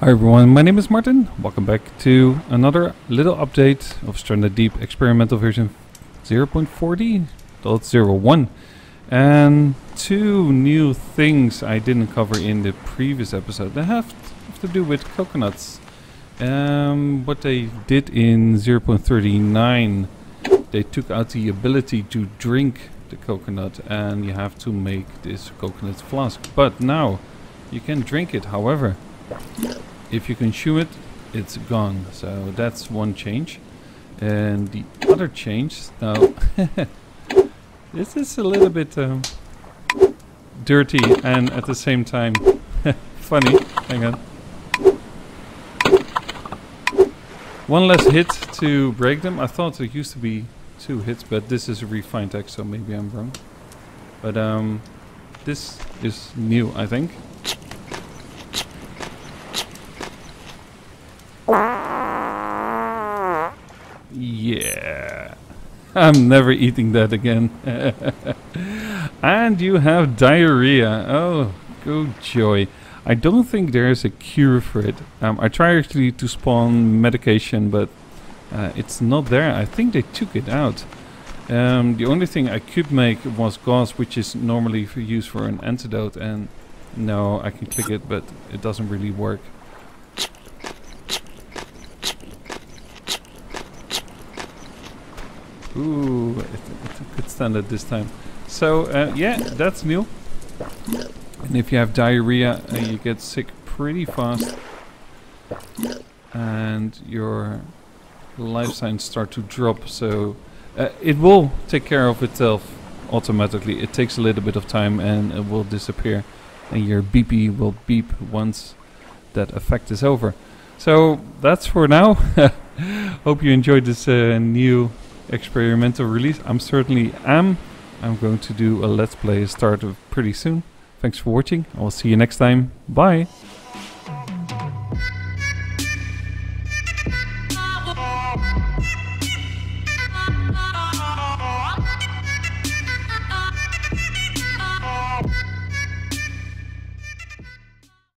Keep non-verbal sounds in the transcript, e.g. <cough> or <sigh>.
Hi everyone, my name is Martin. Welcome back to another little update of Stranded Deep experimental version 0.40.01. And two new things I didn't cover in the previous episode that have, have to do with coconuts. Um, what they did in 0.39, they took out the ability to drink the coconut and you have to make this coconut flask. But now you can drink it, however if you consume it, it's gone. So that's one change. And the other change, now, <laughs> this is a little bit um, dirty and at the same time <laughs> funny. Hang on. One less hit to break them. I thought it used to be two hits, but this is a refined axe, so maybe I'm wrong. But um, this is new, I think. Yeah. <laughs> I'm never eating that again. <laughs> and you have diarrhea. Oh, good joy. I don't think there's a cure for it. Um, I tried actually to spawn medication, but uh, it's not there. I think they took it out. Um, the only thing I could make was gauze, which is normally used for an antidote, and no, I can click it, but it doesn't really work. Ooh, it, it could stand it this time. So, uh, yeah, that's new. And if you have diarrhea, uh, you get sick pretty fast. And your life signs start to drop, so uh, it will take care of itself automatically. It takes a little bit of time and it will disappear. And your BP will beep once that effect is over. So that's for now. <laughs> Hope you enjoyed this uh, new experimental release. I'm certainly am. I'm going to do a let's play start of pretty soon. Thanks for watching. I will see you next time. Bye.